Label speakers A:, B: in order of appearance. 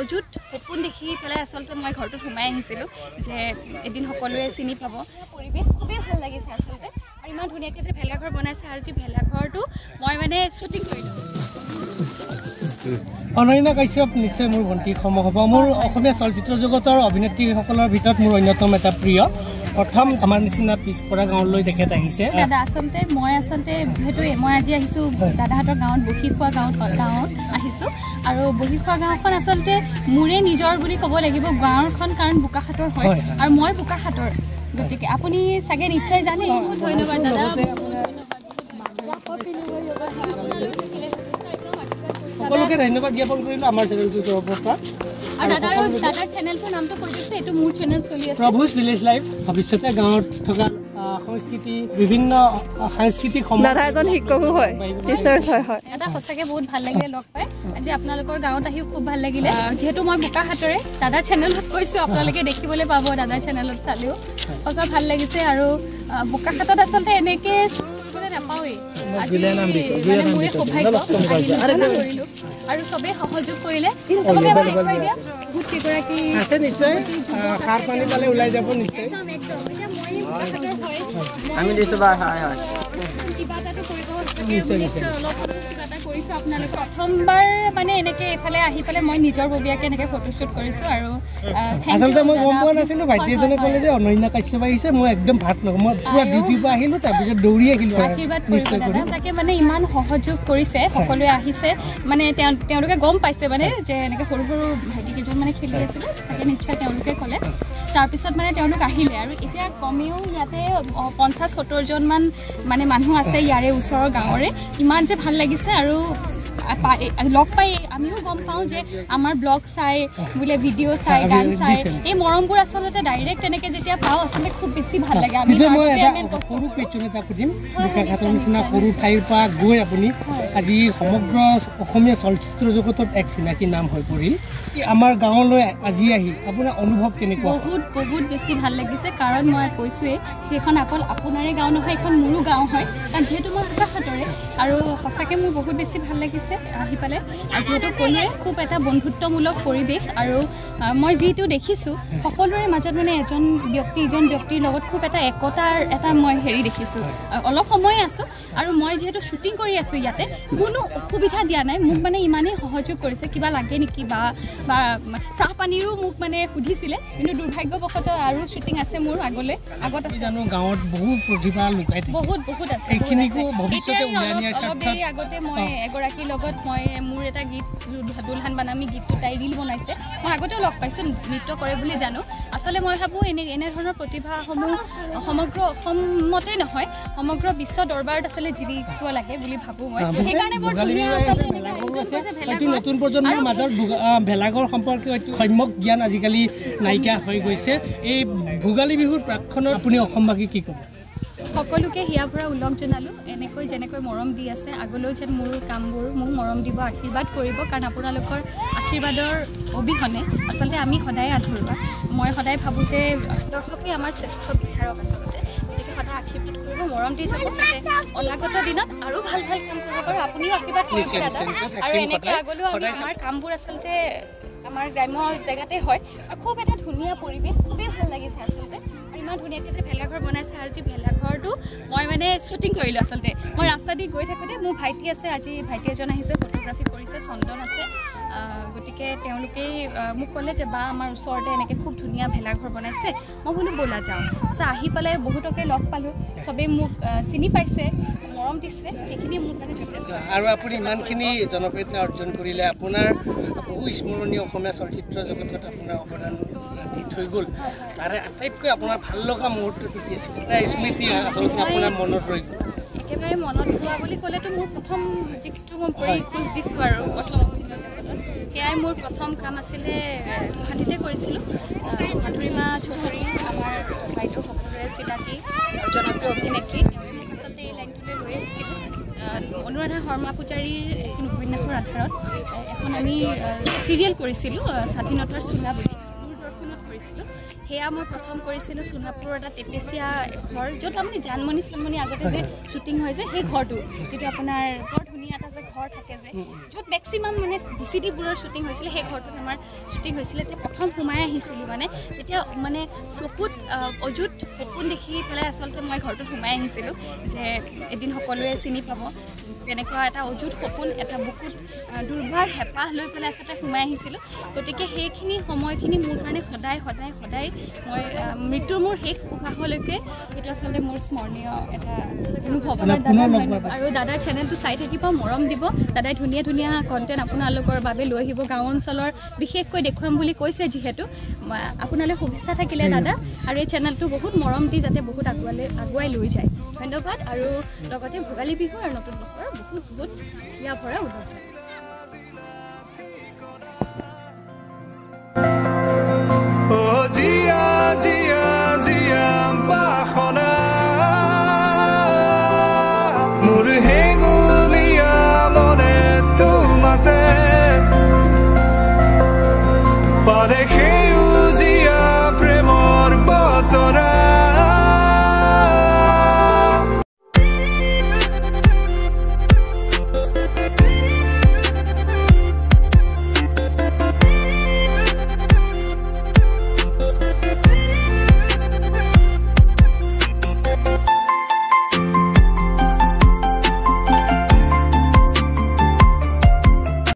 A: অযুত সপোন দেখি পেলাই আচলতে মই ঘৰটোত সোমাই আহিছিলোঁ যে এদিন সকলোৱে চিনি পাব। পৰিৱেশ খুবেই ভাল লাগিছে আচলতে আৰু ইমান ধুনীয়াকৈ যে ভেলাঘৰ বনাইছে আৰু যি ভেলাঘৰটো মই মানে শ্বুটিং কৰিলোঁ।
B: অনন্যা কাশ্যপ নিশ্চয় মোৰ ভণ্টিৰ সম হ'ব। মোৰ অসমীয়া চলচ্চিত্ৰ জগতৰ অভিনেত্ৰীসকলৰ ভিতৰত মোৰ অন্যতম এটা প্ৰিয়। প্ৰথম আমাৰ নিচিনা পিছপৰা গাঁৱলৈ তেখেত আহিছে।
A: দাদা আচলতে মই আচলতে যিহেতু মই আজি আহিছোঁ দাদাহঁতৰ গাঁৱত বহি খোৱা গাঁৱত গাঁৱত আহিছোঁ। আৰু বহি খোৱা গাঁওখন আচলতে মোৰে নিজৰ বুলি ক'ব লাগিব গাঁৱখন কাৰণ বোকাখাটৰ হয়। আৰু মই বোকাখাটৰ গতিকে আপুনি চাগে নিশ্চয় জানে। বহুত ধন্যবাদ দাদা।
B: সকলোকে ধন্যবাদ জ্ঞাপন কৰিলোঁ আমাৰ চেনেলটোৰ তৰফৰ পৰা।
A: আৰু দাদাৰ দাদাৰ চেনেলটোৰ নামটো কৈ দিছোঁ এইটো মোৰ চেনেল চলি আছে।
B: প্ৰভুজ ভিলেজ লাইফ ভৱিষ্যতে গাঁৱত থকা সংস্কৃতি বিভিন্ন সাংস্কৃতিক
C: দাদা এজন শিক্ষকো হয় টিচাৰ্ছ হয় হয়।
A: এটা সঁচাকৈ বহুত ভাল লাগিলে লগ পাই। আজি আপোনালোকৰ গাঁৱত আহিও খুব ভাল লাগিলে। যিহেতু মই বোকাহাটৰে দাদাৰ চেনেলত কৈছোঁ আপোনালোকে দেখিবলৈ পাব দাদাৰ চেনেলত চালেও। সঁচা ভাল লাগিছে আৰু বোকাখাটত আচলতে এনেকৈ নাপাওঁৱেই। আজি মানে মোৰে সৌভাগ্য আহিলোঁ কৰিলোঁ আৰু চবেই সহযোগ কৰিলে। বহুত কেইগৰাকী
B: আছে নিশ্চয়। সাৰ পানী পালে ওলাই যাব নিশ্চয়।
A: একদম একদম। এতিয়া মই বোকাখাটৰ হয়
D: আমি দিছোঁ বাৰু হয় হয়।
A: কিবা এটাতো কৰিব নিশ্চয়। অলপ কৰিছোঁ আপোনালোকে প্ৰথমবাৰ মানে এনেকৈ এইফালে আহি পেলাই মই নিজৰ ববীয়াকৈ এনেকৈ ফটোশ্বুট কৰিছোঁ আৰু
B: আচলতে মই গম। পোৱা নাছিলোঁ ভাইটি এজনে ক'লে যে অনন্যা কাশ্যপ আহিছে মই একদম ভাত নকওঁ মই পুৰা
A: আইঅ।
B: ডিউটিৰ পৰা আহিলোঁ তাৰপিছত দৌৰি আহিলোঁ
A: আশীৰ্বাদ কৰিব
B: নিশ্চয়
A: দাদা
B: কৰিম
A: চাগে মানে ইমান সহযোগ কৰিছে সকলোৱে আহিছে মানে তেওঁ তেওঁলোকে গম পাইছে মানে যে এনেকৈ সৰু সৰু ভাইটি কেইজন মানে খেলি আছিলে চাগে নিশ্চয় তেওঁলোকে ক'লে তাৰপিছত মানে তেওঁলোক আহিলে আৰু এতিয়া কমেও ইয়াতে পঞ্চাছ সত্তৰজনমান মানে মানুহ আছে ইয়াৰে ওচৰৰ গাঁৱৰে ইমান যে ভাল লাগিছে আৰু লগ পাই আমিও গম পাওঁ যে আমাৰ ব্লগ চাই বোলে ভিডিঅ' চাই গান চাই। এই মৰমবোৰ আচলতে ডাইৰেক্ট তেনেকৈ যেতিয়া পাওঁ আচলতে খুব বেছি ভাল লাগে আমি
B: মই এটা সৰু। কুৱেশ্যন এটা সুধিম বোকাখাটৰ নিচিনা। সৰু ঠাইৰ পৰা গৈ আপুনি। আজি সমগ্ৰ অসমীয়া চলচ্চিত্ৰ জগতত এক চিনাকি নাম হৈ পৰিল আমাৰ গাঁৱলৈ আজি আহি আপোনাৰ অনুভৱ কেনেকুৱা?
A: বহুত বহুত বেছি ভাল লাগিছে কাৰণ মই কৈছোঁৱেই যে এইখন অকল আপোনাৰে গাঁও নহয় এইখন মোৰো গাঁও হয় কাৰণ যিহেতু মই বোকাখাটৰে আৰু সঁচাকৈ মোৰ বহুত বেছি ভাল লাগিছে আহি পেলাই। আৰু যিহেতু ক'লোৱে খুব এটা বন্ধুত্বমূলক পৰিৱেশ আৰু আহ, মই যিটো দেখিছোঁ সকলোৰে মাজত মানে এজন ব্যক্তি ইজন ব্যক্তিৰ লগত খুব এটা একতাৰ এটা মই হেৰি দেখিছোঁ। আহ, অলপ সময়ে আছোঁ আৰু মই যিহেতু শ্বুটিং কৰি আছোঁ ইয়াতে কোনো অসুবিধা দিয়া নাই। মোক মানে ইমানেই সহযোগ কৰিছে কিবা লাগে নেকি বা বা চাহ পানীৰো মোক মানে সুধিছিলে কিন্তু দুৰ্ভাগ্যবশতঃ আৰু শ্বুটিং আছে মোৰ আগলৈ আগত আছে।
B: জানো গাঁৱত বহু প্ৰতিভা লুকাই
A: বহুত বহুত আছে
B: এইখিনিকো
A: বহুত আছে।
B: ভৱিষ্যতে
A: এতিয়াই
B: উলিয়াই
A: অলপ-
B: নিয়াৰ
A: দেৰি আগতে মই
B: অ।
A: লগত মই মোৰ এটা গীত দুলহান বানামী গীতটো তাই ৰীল বনাইছে। মই আগতেও লগ পাইছোঁ নৃত্য কৰে বুলি জানো। আচলতে মই ভাবোঁ এনে এনেধৰণৰ প্ৰতিভাসমূহ সমগ্ৰ অসমতেই নহয় সমগ্ৰ বিশ্ব দৰবাৰত আচলতে জিলিকিব লাগে বুলি ভাবোঁ মই। সেইকাৰণে বৰ ধুনীয়া আচলতে
B: ভেলাঘৰো। নতুন প্ৰজন্মৰ মাজত সম্পৰ্কে সম্যক জ্ঞান আজিকালি নাইকিয়া হৈ গৈছে। এই ভোগালী বিহুৰ প্ৰাক্ষণত আপুনি অসমবাসীক কি ক'ব?
A: সকলোকে হিয়াৰ পৰা ওলগ জনালোঁ। এনেকৈ যেনেকৈ মৰম দি আছে আগলৈও যেন মোৰ কামবোৰ মোক মৰম দিব আশীৰ্বাদ কৰিব কাৰণ আপোনালোকৰ আশীৰ্বাদৰ অবিহনে আচলতে আমি সদায় আধৰুৱা। মই সদায় ভাবোঁ যে দৰ্শকেই আমাৰ শ্ৰেষ্ঠ বিচাৰক আচলতে। গতিকে সদায় আশীৰ্বাদ কৰিব মৰম দি যাব যাতে অনাগত দিনত আৰু ভাল ভাল কাম কৰিব পাৰোঁ। আপুনিও আশীৰ্বাদ কৰিব দাদা। আৰু এনেকৈ আগলৈও আমি আমাৰ কামবোৰ আচলতে আমাৰ গ্ৰাম্য জেগাতে হয়। আৰু খুব এটা ধুনীয়া পৰিৱেশ খুবেই ভাল লাগিছে আচলতে। ইমান ধুনীয়াকৈ যে ভেলাঘৰ বনাইছে আৰু যি ভেলাঘৰটো মই মানে শ্বুটিং কৰিলোঁ আচলতে। মই ৰাস্তা দি গৈ থাকোঁতে মোৰ ভাইটি আছে আজি ভাইটি এজন আহিছে ফটোগ্ৰাফী কৰিছে চন্দন আছে। গতিকে তেওঁলোকেই মোক ক'লে যে বা আমাৰ ওচৰতে এনেকৈ খুব ধুনীয়া ভেলাঘৰ বনাইছে। মই বোলো ব'লা যাওঁ। তাৰপিছত আহি পেলাই বহুতকে লগ পালোঁ। চবেই মোক চিনি পাইছে মৰম দিছে সেইখিনিয়ে মোৰ কাৰণে যথেষ্ট
B: আৰু আপুনি ইমানখিনি জনপ্ৰিয়তা অৰ্জন কৰিলে আপোনাৰ বহু স্মৰণীয় অসমীয়া চলচ্চিত্ৰ জগতত আপোনাৰ অৱদান দি থৈ গ'ল। তাৰে আটাইতকৈ আপোনাৰ ভাল লগা মুহূৰ্তটো কি আছিল? এটা স্মৃতি আচলতে আপোনাৰ মনত ৰৈ গ'ল।
A: একেবাৰে মনত পোৱা বুলি ক'লেতো মোৰ প্ৰথম যিটো মই ভৰি খোজ দিছোঁ আৰু প্ৰথম অভিনয় জগতত সেয়াই মোৰ প্ৰথম কাম আছিলে গুৱাহাটীতে কৰিছিলোঁ। মাধুৰীমা চৌধুৰী আমাৰ বাইদেউ সকলোৰে চিনাকি জনপ্ৰিয় অভিনেত্ৰী তেওঁৱে মোক আচলতে এই লাইনটোতে লৈ আহিছিল। আহ, অনুৰাধা শৰ্মা পূজাৰীৰ এখন উপন্যাসৰ আধাৰত এখন আমি চিৰিয়েল কৰিছিলোঁ স্বাধীনতাৰ চোলা বুলি। কৰিছিলোঁ। সেয়া মই প্ৰথম কৰিছিলোঁ সোণাপুৰৰ এটা টেপেচীয়া ঘৰ য'ত আপুনি জানমণি চানমণি আগতে যে শ্বুটিং হয় যে সেই ঘৰটো। যিটো আপোনাৰ ধুনীয়া এটা যে ঘৰ থাকে যে। য'ত মেক্সিমাম মানে ভি চি ডিবোৰৰ শ্বুটিং হৈছিলে সেই ঘৰটোত আমাৰ শ্বুটিং হৈছিলে। তেতিয়া প্ৰথম সোমাই আহিছিলোঁ মানে। তেতিয়া মানে চকুত অযুত সপোন দেখি পেলাই আচলতে মই ঘৰটোত সোমাই আহিছিলোঁ যে এদিন সকলোৱে চিনি পাব। তেনেকুৱা এটা অযুত সপোন এটা বুকুত দুৰ্বাৰ হেঁপাহ লৈ পেলাই আচলতে সোমাই আহিছিলোঁ। গতিকে সেইখিনি সময়খিনি মোৰ কাৰণে সদায় সদায় সদায় মই মৃত্যুৰ মোৰ শেষ উশাহলৈকে সেইটো আচলতে মোৰ স্মৰণীয় এটা অনুভৱ। আৰু দাদাৰ চেনেলটো চাই থাকিব মৰম দিব। দাদাই ধুনীয়া ধুনীয়া কণ্টেণ্ট আপোনালোকৰ বাবে লৈ আহিব গাঁও অঞ্চলৰ। বিশেষকৈ দেখুৱাম বুলি কৈছে যিহেতু। আপোনালৈ শুভেচ্ছা থাকিলে দাদা। আৰু এই চেনেলটো বহুত মৰম দি যাতে বহুত আগুৱালে আগুৱাই লৈ যায়। ধন্যবাদ। আৰু লগতে ভোগালী বিহু আৰু নতুন বছৰৰ বহুত বহুত ভৰা উদযাপন
E: অ জিয়া জিয়া জিয়া বাসনা। মোৰ হেঙুলীয়া exotic